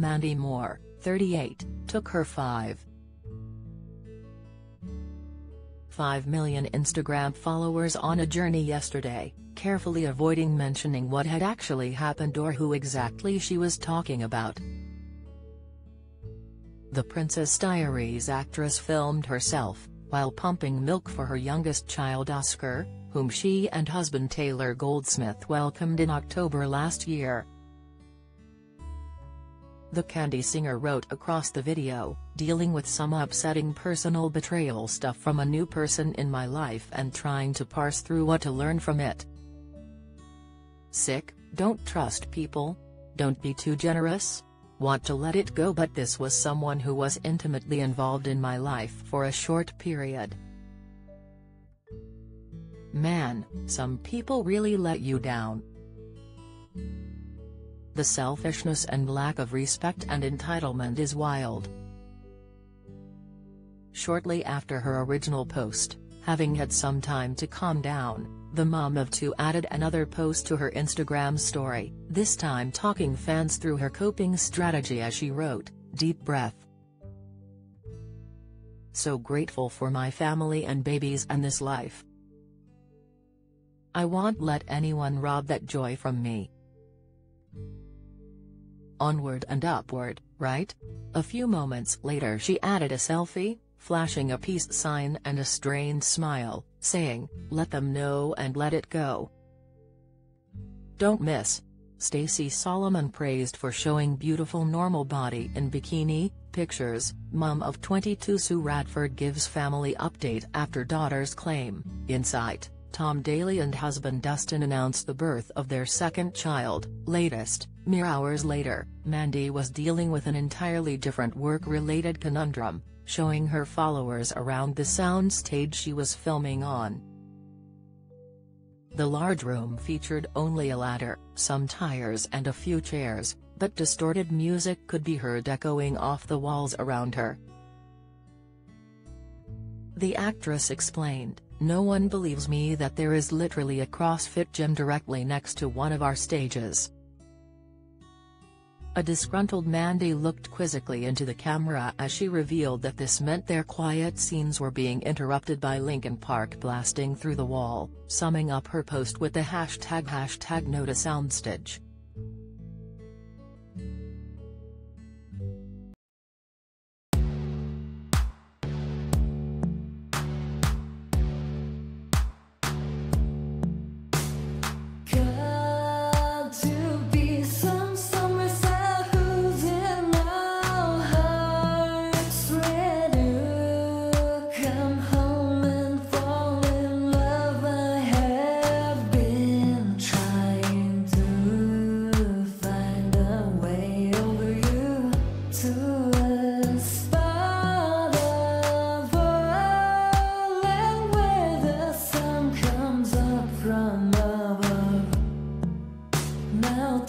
Mandy Moore, 38, took her 5. 5 million Instagram followers on a journey yesterday, carefully avoiding mentioning what had actually happened or who exactly she was talking about. The Princess Diaries actress filmed herself, while pumping milk for her youngest child Oscar, whom she and husband Taylor Goldsmith welcomed in October last year. The Candy singer wrote across the video, dealing with some upsetting personal betrayal stuff from a new person in my life and trying to parse through what to learn from it. Sick, don't trust people? Don't be too generous? Want to let it go but this was someone who was intimately involved in my life for a short period. Man, some people really let you down. The selfishness and lack of respect and entitlement is wild. Shortly after her original post, having had some time to calm down, the mom of two added another post to her Instagram story, this time talking fans through her coping strategy as she wrote, Deep breath. So grateful for my family and babies and this life. I won't let anyone rob that joy from me. Onward and upward, right? A few moments later she added a selfie, flashing a peace sign and a strained smile, saying, let them know and let it go. Don't miss. Stacey Solomon praised for showing beautiful normal body in bikini, pictures, mum of 22 Sue Radford gives family update after daughter's claim, Insight. Tom Daley and husband Dustin announced the birth of their second child, latest, mere hours later, Mandy was dealing with an entirely different work-related conundrum, showing her followers around the soundstage she was filming on. The large room featured only a ladder, some tires and a few chairs, but distorted music could be heard echoing off the walls around her. The actress explained, no one believes me that there is literally a CrossFit gym directly next to one of our stages. A disgruntled Mandy looked quizzically into the camera as she revealed that this meant their quiet scenes were being interrupted by Linkin Park blasting through the wall, summing up her post with the hashtag hashtag note from above. Now